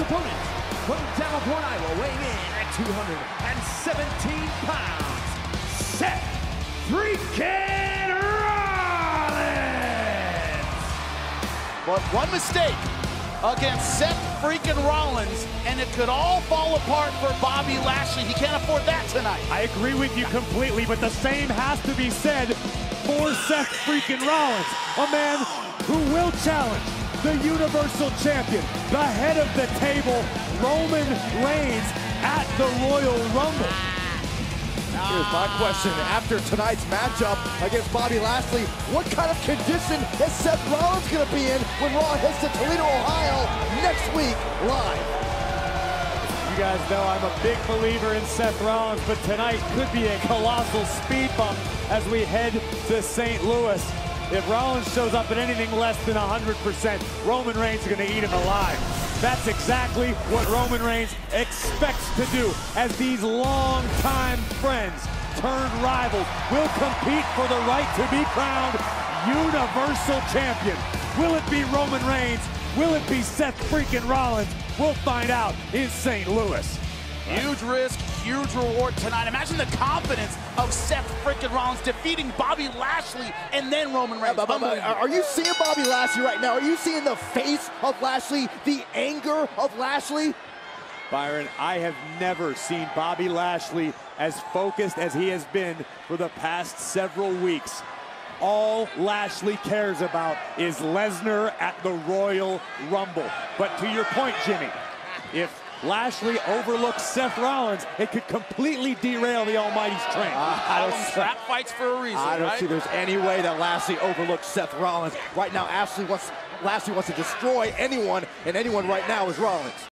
opponent, from Davenport, Iowa, weighing in at 217 pounds, Seth freaking Rollins! But one mistake against Seth freaking Rollins, and it could all fall apart for Bobby Lashley. He can't afford that tonight. I agree with you completely, but the same has to be said for Seth freaking Rollins, a man who will challenge the Universal Champion, the head of the table, Roman Reigns, at the Royal Rumble. Here's my question. After tonight's matchup against Bobby Lashley, what kind of condition is Seth Rollins going to be in when Raw heads to Toledo, Ohio next week live? You guys know I'm a big believer in Seth Rollins, but tonight could be a colossal speed bump as we head to St. Louis. If Rollins shows up at anything less than 100%, Roman Reigns is going to eat him alive. That's exactly what Roman Reigns expects to do as these longtime friends turned rivals will compete for the right to be crowned Universal Champion. Will it be Roman Reigns? Will it be Seth freaking Rollins? We'll find out in St. Louis. Huge risk, huge reward tonight. Imagine the confidence of Seth freaking Rollins defeating Bobby Lashley and then Roman Reigns. Uh, but, but, are you seeing Bobby Lashley right now? Are you seeing the face of Lashley, the anger of Lashley? Byron, I have never seen Bobby Lashley as focused as he has been for the past several weeks. All Lashley cares about is Lesnar at the Royal Rumble. But to your point, Jimmy, if Lashley overlooks Seth Rollins, it could completely derail the Almighty's train. Uh, I don't see, trap fights for a reason. I don't right? see there's any way that Lashley overlooks Seth Rollins. Right now, Ashley wants Lashley wants to destroy anyone, and anyone right now is Rollins.